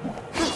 Huh.